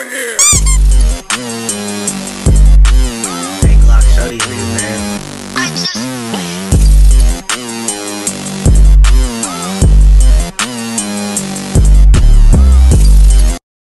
over here.